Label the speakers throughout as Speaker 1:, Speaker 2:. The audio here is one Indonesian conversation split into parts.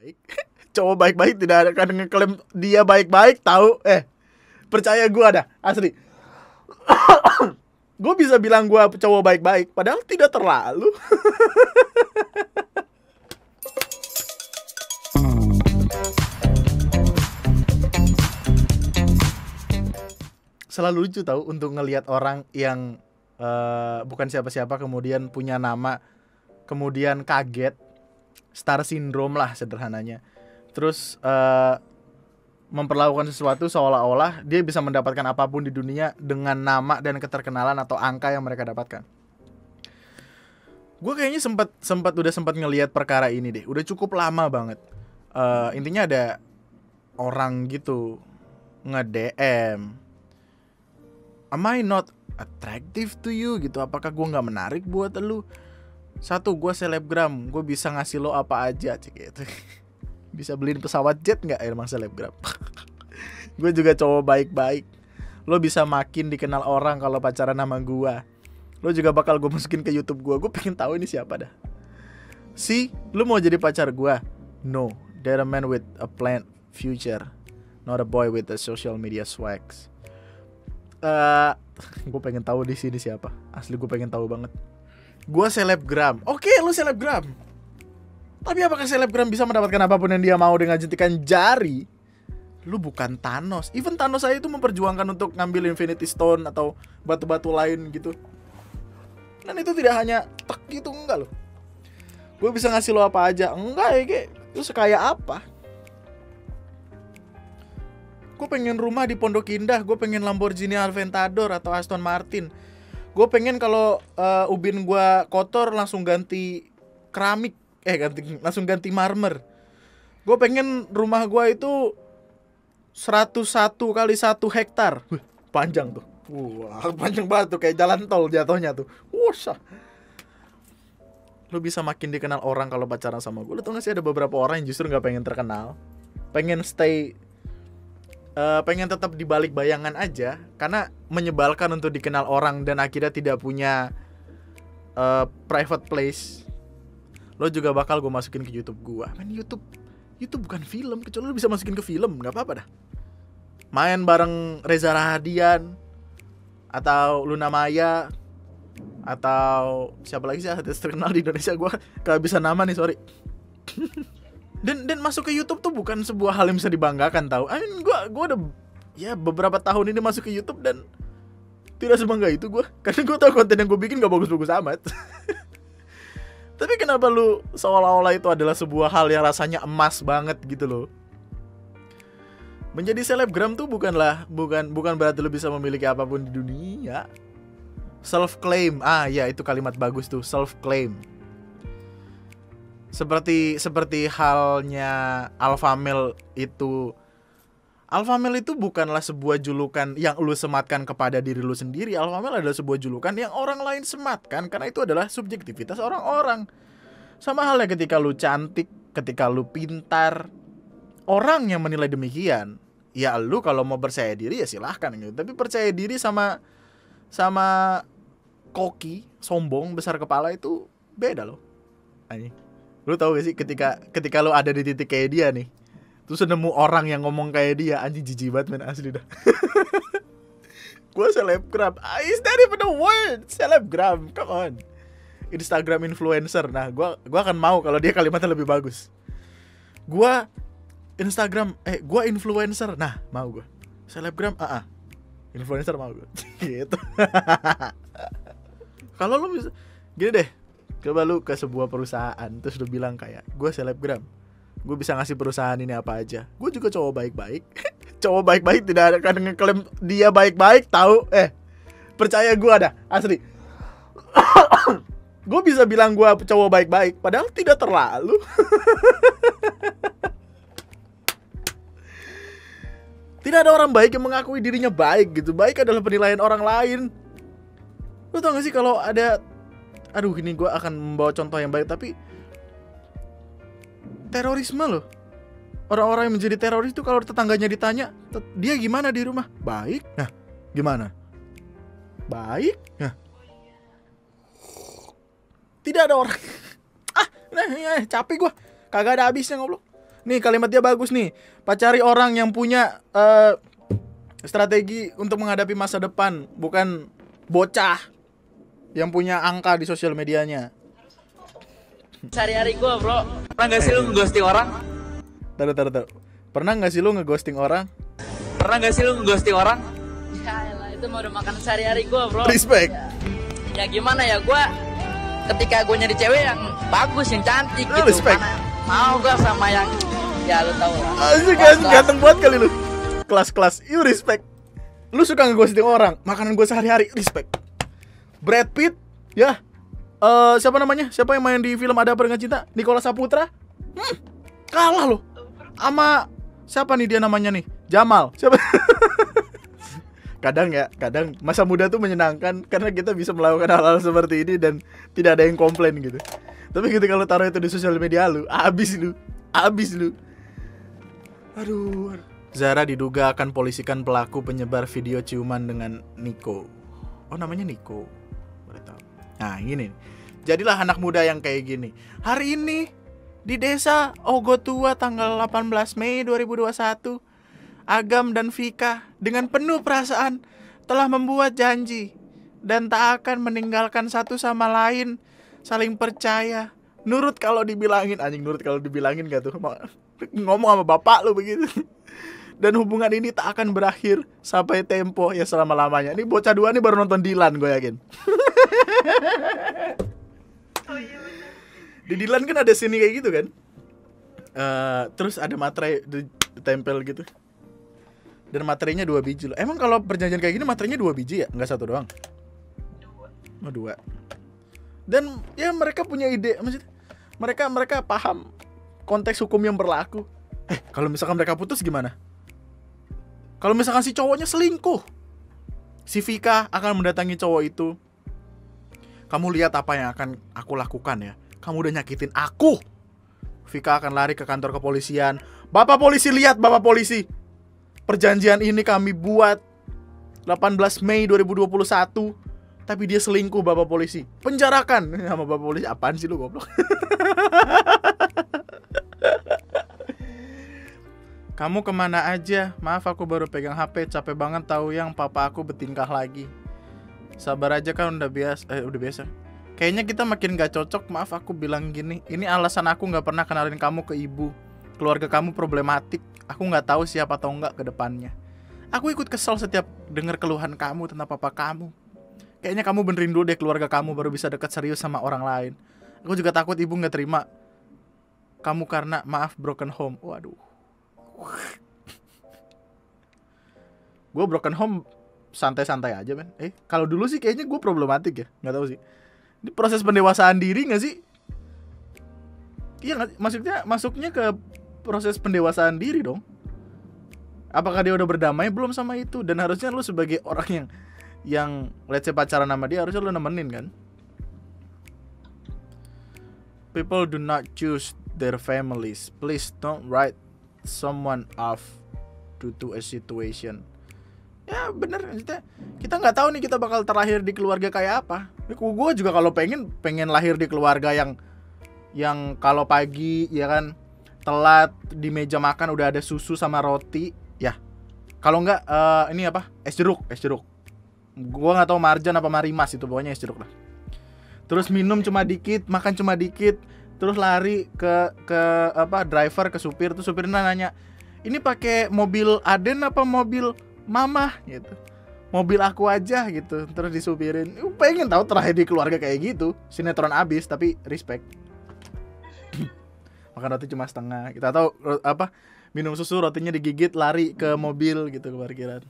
Speaker 1: baik. Cowok baik-baik tidak akan ngeklaim dia baik-baik tahu? Eh percaya gua dah asli. Gue bisa bilang gua cowok baik-baik padahal tidak terlalu. Selalu lucu tahu untuk ngelihat orang yang eh, bukan siapa-siapa kemudian punya nama kemudian kaget star syndrome lah sederhananya. Terus eh, memperlakukan sesuatu seolah-olah dia bisa mendapatkan apa pun di dunia dengan nama dan keterkenalan atau angka yang mereka dapatkan. Gue kayaknya sempat sempat udah sempat ngelihat perkara ini deh. Udah cukup lama banget. Eh, intinya ada orang gitu nge DM am I not attractive to you? gitu. Apakah gue nggak menarik buat lu satu gue selebgram. Gue bisa ngasih lo apa aja cek gitu. Bisa beliin pesawat jet nggak? Emang selebgram. Gue juga cowok baik-baik. Lo bisa makin dikenal orang kalau pacaran sama gue lo juga bakal gue masukin ke YouTube gue gue pengen tahu ini siapa dah. Si lo mau jadi pacar gue no they're a man with a planned future not a boy with a social media swags. Eh gue pengen tahu di sini siapa. Asli gue pengen tahu banget gue selebgram. Oke lu selebgram. Tapi apakah selebgram bisa mendapatkan apa pun yang dia mau dengan jentikan jari? Lu bukan Thanos. Even Thanos saya itu memperjuangkan untuk ngambil Infinity Stone atau batu-batu lain gitu. Dan itu tidak hanya tek gitu enggak loh. Gue bisa ngasih lo apa aja. Enggak ya kayak lu sekaya apa? Gue pengen rumah di Pondok Indah. Gue pengen Lamborghini Aventador atau Aston Martin gue pengen kalau eh, ubin gue kotor langsung ganti keramik. Eh ganti langsung ganti marmer. Gue pengen rumah gue itu 101 kali satu hektar. Panjang tuh. Wah panjang banget tuh kayak jalan tol jatuhnya tuh. Wusah. lu bisa makin dikenal orang kalau pacaran sama gue lu tau gak sih ada beberapa orang yang justru nggak pengen terkenal? Pengen stay eh, pengen tetap di balik bayangan aja karena menyebalkan untuk dikenal orang dan akhirnya tidak punya eh, private place. Lo juga bakal gue masukin ke YouTube gua. Men YouTube YouTube bukan film kecuali lo bisa masukin ke film nggak apa-apa dah. Main bareng Reza Rahadian atau Luna Maya atau siapa lagi sih artis terkenal di Indonesia gua? Gak bisa nama nih sorry dan dan masuk ke YouTube tuh bukan sebuah hal yang bisa dibanggakan tau. I mean gua gua udah ya beberapa tahun ini masuk ke YouTube dan tidak sebangga itu gua. Karena gua tahu konten yang gue bikin gak bagus-bagus amat. Tapi kenapa lu seolah-olah itu adalah sebuah hal yang rasanya emas banget gitu loh? Menjadi selebgram tuh bukanlah bukan bukan berarti lu bisa memiliki apa pun di dunia. Self claim ah ya itu kalimat bagus tuh. Self claim seperti seperti halnya alpha male itu alpha male itu bukanlah sebuah julukan yang lu sematkan kepada diri lu sendiri. Alpha male adalah sebuah julukan yang orang lain sematkan karena itu adalah subjektivitas orang-orang. Sama halnya ketika lu cantik ketika lu pintar orang yang menilai demikian ya lu kalau mau percaya diri ya silahkan gitu. Tapi percaya diri sama sama koki sombong besar kepala itu beda loh. Anjing. Lu tahu gak sih ketika ketika lu ada di titik kayak dia nih terus nemu orang yang ngomong kayak dia anjing jijik banget men asli dah. Gue selebgram Ah, is that even a word? Selebgram come on. Instagram influencer. Nah gue gua akan mau kalau dia kalimatnya lebih bagus. Gue Instagram eh gue influencer. Nah mau gue selebgram ah ah. influencer mau gue gitu. Kalau lu bisa gini deh coba lu ke sebuah perusahaan terus lu bilang kayak gue selebgram. Gue bisa ngasih perusahaan ini apa aja. Gue juga cowok baik-baik. Cowok baik-baik tidak akan ngeklaim dia baik-baik tahu? Eh percaya gue ada asli. Gue bisa bilang gue cowok baik-baik padahal tidak terlalu. Tidak ada orang baik yang mengakui dirinya baik gitu. Baik adalah penilaian orang lain. Lu tau gak sih kalau ada aduh ini gue akan membawa contoh yang baik tapi terorisme loh. Orang-orang yang menjadi teroris itu kalau tetangganya ditanya "Tet- dia gimana di rumah? Baik. Nah gimana? Baik. Nah. Tidak ada orang. Ah nah, nah capek gue kagak ada habisnya ngobrol nih kalimat dia bagus nih. Pacari orang yang punya eh, strategi untuk menghadapi masa depan bukan bocah yang punya angka di sosial medianya.
Speaker 2: Sehari-hari gue bro. Pernah gak sih lu ngeghosting orang?
Speaker 1: taruh taruh taruh. Pernah nggak sih lu ngeghosting orang?
Speaker 2: Pernah gak sih lu ngeghosting orang? Ya elah, itu mau udah makan sehari-hari gue bro.
Speaker 1: Respect.
Speaker 2: Ya gimana ya gue Ketika gue nyari cewek yang bagus, yang cantik
Speaker 1: Ah,
Speaker 2: gitu
Speaker 1: respect.
Speaker 2: Mana Mau gue sama yang Ya lu tau lah.
Speaker 1: Asik kan ganteng banget kali lu. Kelas-kelas You respect. Lu suka ngeghosting orang Makanan gue sehari-hari Respect Brad Pitt Ya. Eh Siapa namanya? Siapa yang main di film Ada Apa Dengan Cinta? Nicholas Saputra? Hmm, Kalah loh. Sama Siapa nih dia namanya nih? Jamal. Siapa? Kadang ya Kadang Masa muda tuh menyenangkan Karena kita bisa melakukan hal-hal seperti ini Dan Tidak ada yang komplain gitu. Tapi ketika lu taruh itu di sosial media lu Abis lu Abis lu. Aduh. Zara diduga akan polisikan pelaku penyebar video ciuman dengan Niko. Oh namanya Niko. Baru tahu. Nah gini. Jadilah anak muda yang kayak gini. Hari ini di desa Ogo Tua tanggal 18 Mei 2021 Agam dan Vika dengan penuh perasaan telah membuat janji dan tak akan meninggalkan satu sama lain saling percaya nurut kalau dibilangin anjing nurut kalau dibilangin gak tuh ngomong sama bapak lu begitu dan hubungan ini tak akan berakhir sampai tempo ya selama lamanya ini bocah dua nih baru nonton Dilan gue yakin di Dilan kan ada sini kayak gitu kan Eh, terus ada materai ditempel gitu dan materainya dua biji loh. Emang kalau perjanjian kayak gini materainya dua biji ya? Nggak satu doang? Oh dua. Dan ya mereka punya ide, maksudnya mereka mereka paham konteks hukum yang berlaku. Eh kalau misalkan mereka putus gimana? Kalau misalkan si cowoknya selingkuh, si Vika akan mendatangi cowok itu. Kamu lihat apa yang akan aku lakukan ya? Kamu udah nyakitin aku. Vika akan lari ke kantor kepolisian. Bapak polisi lihat, Bapak polisi. Perjanjian ini kami buat 18 Mei 2021 tapi dia selingkuh bapak polisi penjarakan sama bapak polisi apaan sih lu goblok kamu ke mana aja maaf aku baru pegang HP capek banget tahu yang papa aku bertingkah lagi sabar aja kan udah biasa eh udah biasa. Kayaknya kita makin gak cocok maaf aku bilang gini. Ini alasan aku nggak pernah kenalin kamu ke ibu. Keluarga kamu problematik. Aku nggak tahu siapa atau enggak ke depannya. Aku ikut kesel setiap dengar keluhan kamu tentang papa kamu. Kayaknya kamu benerin dulu deh keluarga kamu baru bisa dekat serius sama orang lain. Aku juga takut ibu nggak terima kamu karena maaf broken home. Waduh. Gue broken home santai-santai aja men. Eh kalau dulu sih kayaknya gue problematik ya nggak tahu sih. Ini proses pendewasaan diri nggak sih? Iya nggak? Maksudnya masuknya ke proses pendewasaan diri dong. Apakah dia udah berdamai belum sama itu? Dan harusnya lu sebagai orang yang yang let's say pacaran sama dia harusnya lu nemenin kan? People do not choose their families. Please don't write someone off due to a situation ya bener. Maksudnya kita nggak tahu nih kita bakal terlahir di keluarga kayak apa. Gue juga kalau pengen pengen lahir di keluarga yang yang kalau pagi ya kan telat di meja makan udah ada susu sama roti ya. Kalau nggak eh, ini apa? Es jeruk es jeruk. Gua nggak tahu marjan apa marimas itu pokoknya es jeruk lah. Terus minum cuma dikit makan cuma dikit terus lari ke ke apa driver ke supir tuh supirnya nanya ini pakai mobil Aden apa mobil Mama gitu. Mobil aku aja gitu. Terus disupirin pengen tahu terakhir di keluarga kayak gitu. Sinetron abis tapi respect. Makan roti cuma setengah. Kita tahu apa minum susu rotinya digigit lari ke mobil gitu ke parkiran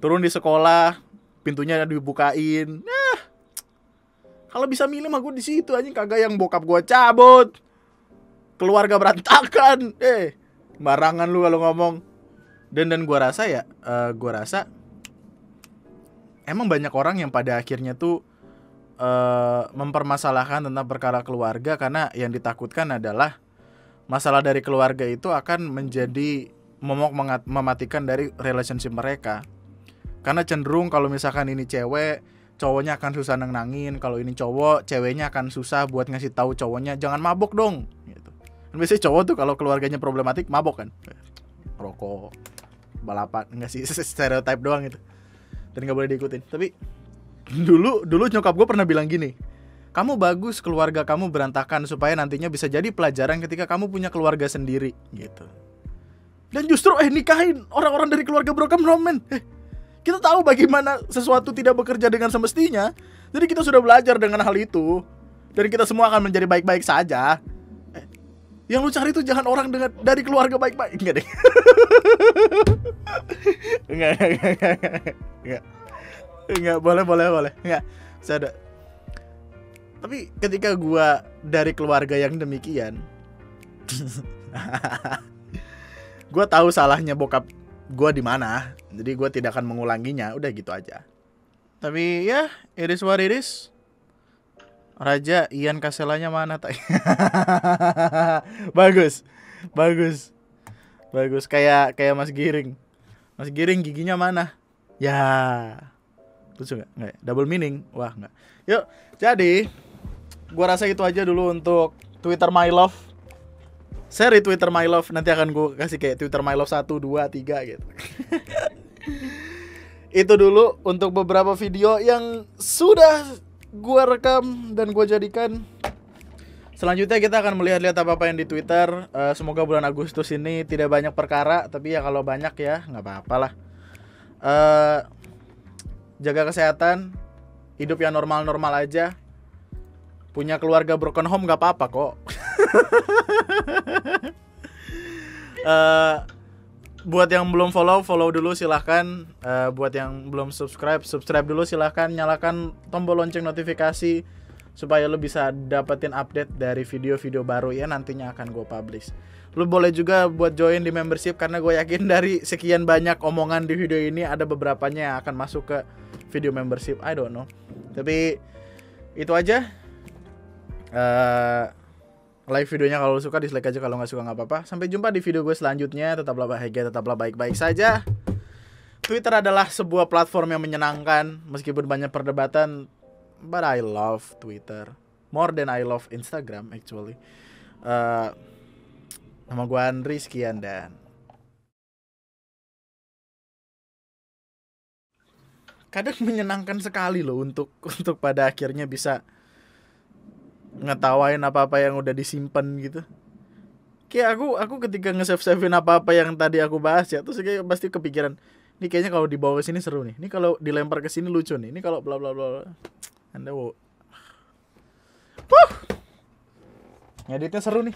Speaker 1: turun di sekolah pintunya dibukain. Nah kalau bisa milih gue di situ anjing. Kagak yang bokap gue cabut. Keluarga berantakan. Eh barangan lu kalau ngomong dan dan gua rasa ya eh, gua rasa emang banyak orang yang pada akhirnya tuh eh, mempermasalahkan tentang perkara keluarga karena yang ditakutkan adalah masalah dari keluarga itu akan menjadi momok mematikan dari relationship mereka. Karena cenderung kalau misalkan ini cewek cowoknya akan susah nenangin. Kalau ini cowok ceweknya akan susah buat ngasih tahu cowoknya jangan mabok dong gitu. Kan biasanya cowok tuh kalau keluarganya problematik mabok kan. Rokok, balapan, enggak sih stereotype doang itu. Dan nggak boleh diikutin. Tapi dulu dulu nyokap gue pernah bilang gini, kamu bagus keluarga kamu berantakan supaya nantinya bisa jadi pelajaran ketika kamu punya keluarga sendiri gitu. Dan justru eh nikahin orang-orang dari keluarga broken home. Eh, kita tahu bagaimana sesuatu tidak bekerja dengan semestinya. Jadi kita sudah belajar dengan hal itu. Dan kita semua akan menjadi baik-baik saja. Yang lu cari itu jangan orang dengan dari keluarga baik-baik. Enggak deh. enggak, enggak, enggak, enggak, boleh, boleh, boleh. Enggak. Saya ada. Tapi ketika gua dari keluarga yang demikian, gua tahu salahnya bokap gua di mana. Jadi gua tidak akan mengulanginya. Udah gitu aja. Tapi ya, it is what it is. Raja Ian Kaselanya mana tak? bagus, bagus, bagus. Kayak kayak Mas Giring. Mas Giring giginya mana? Ya, lucu nggak? Nggak. ya? Double meaning? Wah nggak. Yuk, jadi gua rasa itu aja dulu untuk Twitter My Love. Seri Twitter My Love nanti akan gue kasih kayak Twitter My Love 1, 2, 3 gitu. itu dulu untuk beberapa video yang sudah gua rekam dan gua jadikan Selanjutnya kita akan melihat-lihat apa-apa yang di Twitter. Eh, semoga bulan Agustus ini tidak banyak perkara, tapi ya kalau banyak ya nggak apa-apa lah. Eh, jaga kesehatan, hidup yang normal-normal aja. Punya keluarga broken home nggak apa-apa kok. Eh, buat yang belum follow, follow dulu silahkan. Eh, buat yang belum subscribe, subscribe dulu silahkan. Nyalakan tombol lonceng notifikasi supaya lo bisa dapetin update dari video-video baru ya nantinya akan gue publish. Lo boleh juga buat join di membership karena gue yakin dari sekian banyak omongan di video ini ada beberapanya yang akan masuk ke video membership. I don't know. Tapi itu aja. Eh like videonya kalau suka, dislike aja kalau nggak suka nggak apa-apa. Sampai jumpa di video gue selanjutnya. Tetaplah bahagia, tetaplah baik-baik saja. Twitter adalah sebuah platform yang menyenangkan meskipun banyak perdebatan. But I love Twitter more than I love Instagram actually. Eh, nama gue Andri sekian dan kadang menyenangkan sekali loh untuk untuk pada akhirnya bisa ngetawain apa-apa yang udah disimpan gitu. Kayak aku aku ketika nge-save savein apa-apa yang tadi aku bahas ya terus kayak pasti kepikiran ini kayaknya kalau dibawa ke sini seru nih. Ini kalau dilempar ke sini lucu nih. Ini kalau bla bla bla. Anda wow. Wuh. Ngeditnya seru nih.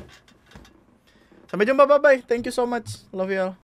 Speaker 1: Sampai jumpa bye bye. Thank you so much. Love you all.